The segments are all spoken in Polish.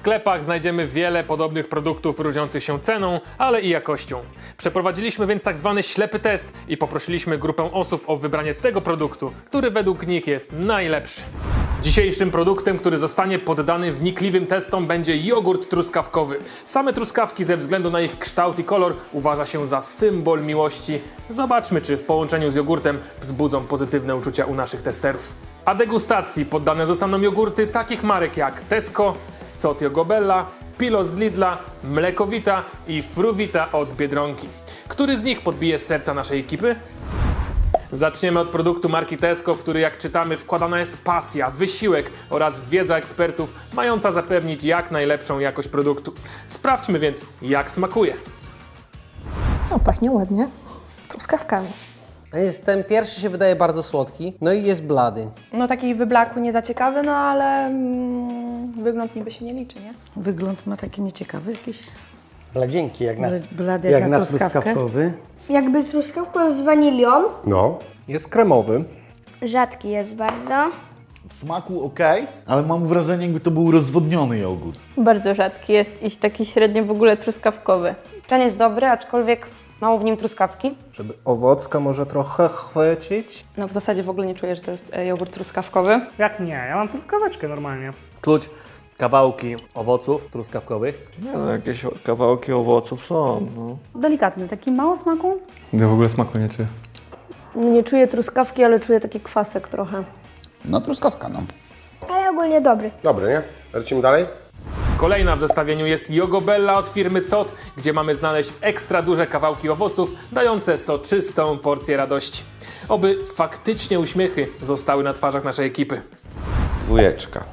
sklepach znajdziemy wiele podobnych produktów różniących się ceną, ale i jakością. Przeprowadziliśmy więc tak zwany ślepy test i poprosiliśmy grupę osób o wybranie tego produktu, który według nich jest najlepszy. Dzisiejszym produktem, który zostanie poddany wnikliwym testom będzie jogurt truskawkowy. Same truskawki ze względu na ich kształt i kolor uważa się za symbol miłości. Zobaczmy, czy w połączeniu z jogurtem wzbudzą pozytywne uczucia u naszych testerów. A degustacji poddane zostaną jogurty takich marek jak Tesco, Cot Jogobella, Pilos z Lidla, Mlekowita i Fruwita od Biedronki. Który z nich podbije serca naszej ekipy? Zaczniemy od produktu marki Tesco, w który jak czytamy wkładana jest pasja, wysiłek oraz wiedza ekspertów mająca zapewnić jak najlepszą jakość produktu. Sprawdźmy więc jak smakuje. No, pachnie ładnie. Truskawkami. Jest, ten pierwszy się wydaje bardzo słodki, no i jest blady. No taki wyblaku nie za ciekawy, no ale mm, wygląd niby się nie liczy, nie? Wygląd ma taki nieciekawy jakiś, Bladzienki, jak na, bla- blady jak, jak na, na truskawkowy. Jakby truskawka z wanilią. No. Jest kremowy. Rzadki jest bardzo. W smaku ok, ale mam wrażenie, jakby to był rozwodniony jogurt. Bardzo rzadki jest i taki średnio w ogóle truskawkowy. Ten jest dobry, aczkolwiek mało w nim truskawki. Żeby owocka może trochę chwycić. No w zasadzie w ogóle nie czuję, że to jest e, jogurt truskawkowy. Jak nie? Ja mam truskaweczkę normalnie. Czuć kawałki owoców truskawkowych. Nie no, jakieś kawałki owoców są, no. Delikatny, taki mało smaku. Ja w ogóle smaku nie czuję. Nie czuję truskawki, ale czuję taki kwasek trochę. No truskawka, no. Ale ogólnie dobry. Dobry, nie? Lecimy dalej? Kolejna w zestawieniu jest Jogobella od firmy COT, gdzie mamy znaleźć ekstra duże kawałki owoców, dające soczystą porcję radości. Oby faktycznie uśmiechy zostały na twarzach naszej ekipy. Dwójeczka.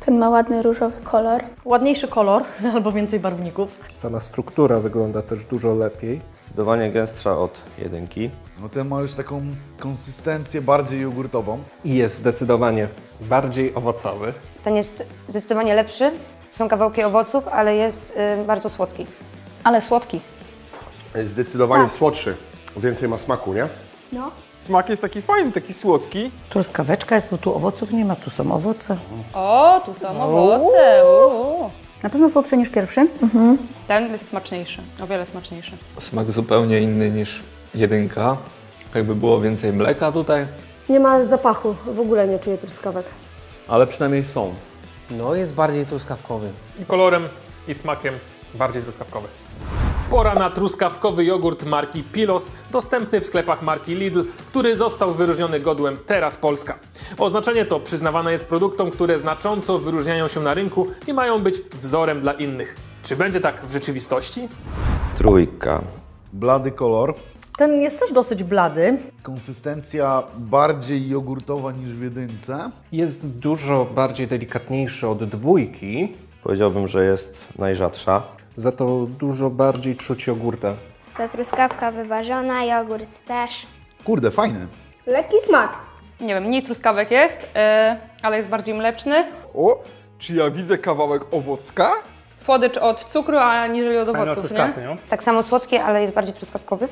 Ten ma ładny różowy kolor. Ładniejszy kolor, albo więcej barwników. Sama struktura wygląda też dużo lepiej. Zdecydowanie gęstsza od jedynki. No ten ma już taką konsystencję bardziej jogurtową. I jest zdecydowanie bardziej owocowy. Ten jest zdecydowanie lepszy. Są kawałki owoców, ale jest y, bardzo słodki. Ale słodki. Jest zdecydowanie słodszy. Więcej ma smaku, nie? No. Smak jest taki fajny, taki słodki. Truskaweczka jest, bo tu owoców nie ma, tu są owoce. O, tu są owoce. uuu. Na pewno słodszy niż pierwszy. Ten jest smaczniejszy, o wiele smaczniejszy. Smak zupełnie inny niż jedynka. Jakby było więcej mleka tutaj. Nie ma zapachu, w ogóle nie czuję truskawek. Ale przynajmniej są. No jest bardziej truskawkowy. I kolorem i smakiem bardziej truskawkowy. Pora na truskawkowy jogurt marki Pilos, dostępny w sklepach marki Lidl, który został wyróżniony godłem Teraz Polska. Oznaczenie to przyznawane jest produktom, które znacząco wyróżniają się na rynku i mają być wzorem dla innych. Czy będzie tak w rzeczywistości? Trójka. Blady kolor. Ten jest też dosyć blady. Konsystencja bardziej jogurtowa niż w jedynce. Jest dużo bardziej delikatniejszy od dwójki. Powiedziałbym, że jest najrzadsza. Za to dużo bardziej czuć jogurta. Ta truskawka wyważona, jogurt też. Kurde, fajny. Lekki smak. Nie wiem, mniej truskawek jest, e, ale jest bardziej mleczny. O, czy ja widzę kawałek owocka? Słodycz od cukru, aniżeli od owoców, nie? no. Tak samo słodki, ale jest bardziej truskawkowy.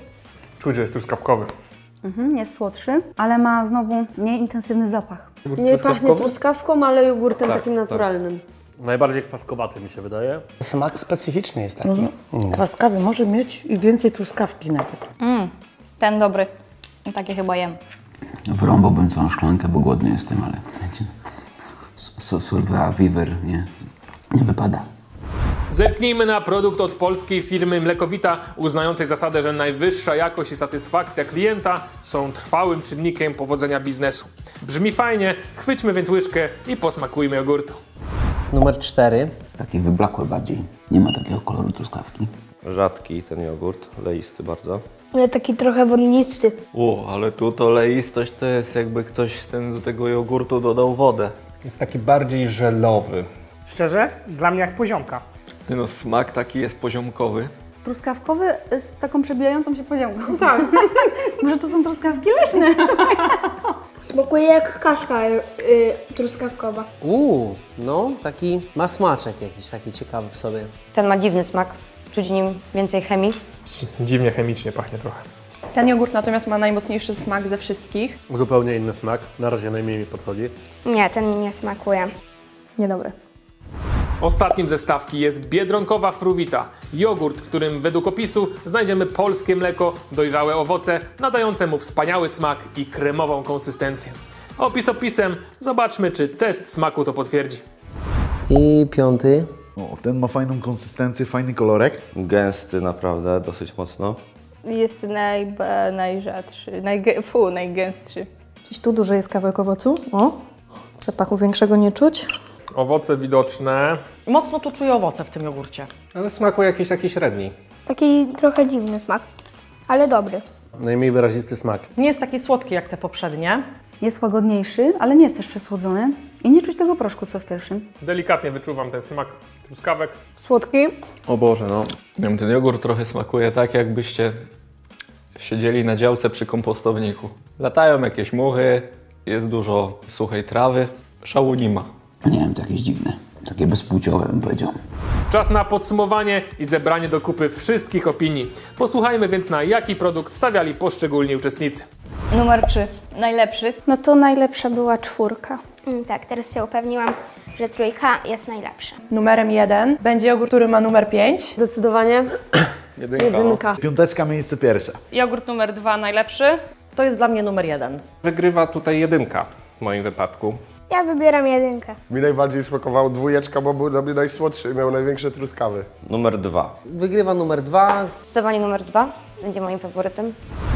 Czuć, że jest truskawkowy. Mhm, jest słodszy, ale ma znowu mniej intensywny zapach. Jogurt Nie pachnie truskawkowy? truskawką, ale jogurtem Tak, takim tak. naturalnym. Najbardziej kwaskowaty mi się wydaje. Smak specyficzny jest taki. Kwaskawy może mieć i więcej truskawki nawet. Ten dobry. I takie chyba jem. Wrąbałbym całą szklankę, bo głodny jestem, ale wiecie, surva vivere nie, nie wypada. Zerknijmy na produkt od polskiej firmy Mlekowita, uznającej zasadę, że najwyższa jakość i satysfakcja klienta są trwałym czynnikiem powodzenia biznesu. Brzmi fajnie, chwyćmy więc łyżkę i posmakujmy jogurtu. Numer cztery. Taki wyblakły bardziej. Nie ma takiego koloru truskawki. Rzadki ten jogurt, leisty bardzo. Ale taki trochę wodnisty. O, ale tu to leistość to jest jakby ktoś z ten, do tego jogurtu dodał wodę. Jest taki bardziej żelowy. Szczerze, dla mnie jak poziomka. No, smak taki jest poziomkowy. Truskawkowy z taką przebijającą się poziomką. Tak. Może to są truskawki leśne? Smakuje jak kaszka y, truskawkowa. Uuu, no taki ma smaczek jakiś taki ciekawy w sobie. Ten ma dziwny smak. Czuć w nim więcej chemii. Dziwnie chemicznie pachnie trochę. Ten jogurt natomiast ma najmocniejszy smak ze wszystkich. Zupełnie inny smak. Na razie najmniej mi podchodzi. Nie, ten mi nie smakuje. Niedobre. Ostatnim ze stawki jest biedronkowa fruwita, jogurt, w którym według opisu znajdziemy polskie mleko, dojrzałe owoce, nadające mu wspaniały smak i kremową konsystencję. Opis opisem, zobaczmy czy test smaku to potwierdzi. I piąty. O, ten ma fajną konsystencję, fajny kolorek. Gęsty naprawdę, dosyć mocno. Jest najba, najrzadszy, najgę, fu, najgęstszy. Gdzieś tu duży jest kawałek owocu. O, zapachu większego nie czuć. Owoce widoczne. Mocno tu czuję owoce w tym jogurcie. Ale smaku jakiś taki średni. Taki trochę dziwny smak, ale dobry. Najmniej wyrazisty smak. Nie jest taki słodki jak te poprzednie. Jest łagodniejszy, ale nie jest też przesłodzony. I nie czuć tego proszku, co w pierwszym. Delikatnie wyczuwam ten smak truskawek. Słodki. O Boże, no. Wiem, ten jogurt trochę smakuje tak, jakbyście siedzieli na działce przy kompostowniku. Latają jakieś muchy, jest dużo suchej trawy, szału nie ma. Nie wiem, to jakieś dziwne. Takie bezpłciowe bym powiedział. Czas na podsumowanie i zebranie do kupy wszystkich opinii. Posłuchajmy więc na jaki produkt stawiali poszczególni uczestnicy. Numer 3. Najlepszy. No to najlepsza była czwórka. Mm, tak, teraz się upewniłam, że trójka jest najlepsza. Numerem jeden będzie jogurt, który ma numer 5. Zdecydowanie. Jedynka. Piąteczka, miejsce pierwsze. Jogurt numer dwa najlepszy. To jest dla mnie numer jeden. Wygrywa tutaj jedynka w moim wypadku. Ja wybieram jedynkę. Mi najbardziej smakował dwójeczka, bo był dla mnie najsłodszy i miał największe truskawy. Numer dwa. Wygrywa numer dwa. Zdecydowanie numer dwa będzie moim faworytem.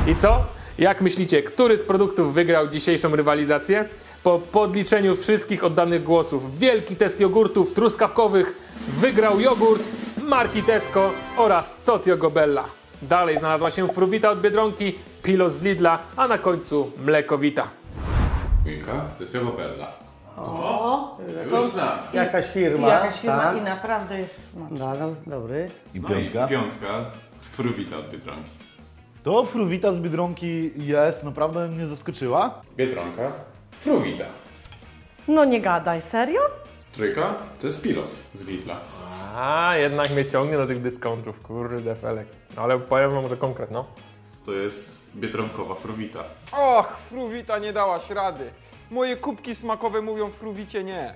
I co? Jak myślicie, który z produktów wygrał dzisiejszą rywalizację? Po podliczeniu wszystkich oddanych głosów, wielki test jogurtów truskawkowych wygrał jogurt marki Tesco oraz Cotio Gobella. Dalej znalazła się fruwita od Biedronki, Pilos z Lidla, a na końcu mlekowita. Dwójka to jest Jogobella. O, Już znam. Jakaś firma. Jakaś firma tak. i naprawdę jest smaczna. Dla nas dobry. I No piątka. i piątka, Fruwita od Biedronki. To fruwita z Biedronki jest, naprawdę mnie zaskoczyła. Biedronka, Fruwita. No nie gadaj, serio? Trójka to jest Pilos z Lidla. A, jednak mnie ciągnie do tych dyskontów, kurde felek. No, Ale powiem wam, że konkretno. To jest Biedronkowa Fruwita. Och, fruwita nie dałaś rady. Moje kubki smakowe mówią fruwicie nie.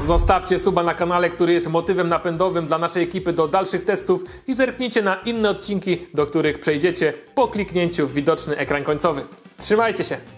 Zostawcie suba na kanale, który jest motywem napędowym dla naszej ekipy do dalszych testów i zerknijcie na inne odcinki, do których przejdziecie po kliknięciu w widoczny ekran końcowy. Trzymajcie się!